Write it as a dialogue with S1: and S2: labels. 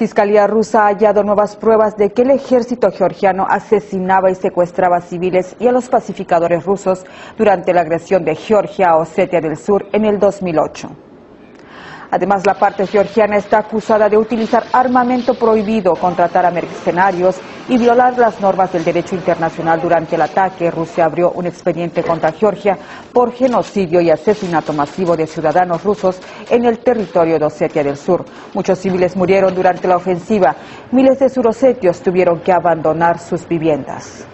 S1: Fiscalía rusa ha hallado nuevas pruebas de que el ejército georgiano asesinaba y secuestraba civiles y a los pacificadores rusos durante la agresión de Georgia a Osetia del Sur en el 2008. Además, la parte georgiana está acusada de utilizar armamento prohibido, contratar a mercenarios y violar las normas del derecho internacional durante el ataque. Rusia abrió un expediente contra Georgia por genocidio y asesinato masivo de ciudadanos rusos en el territorio de Osetia del Sur. Muchos civiles murieron durante la ofensiva. Miles de surosetios tuvieron que abandonar sus viviendas.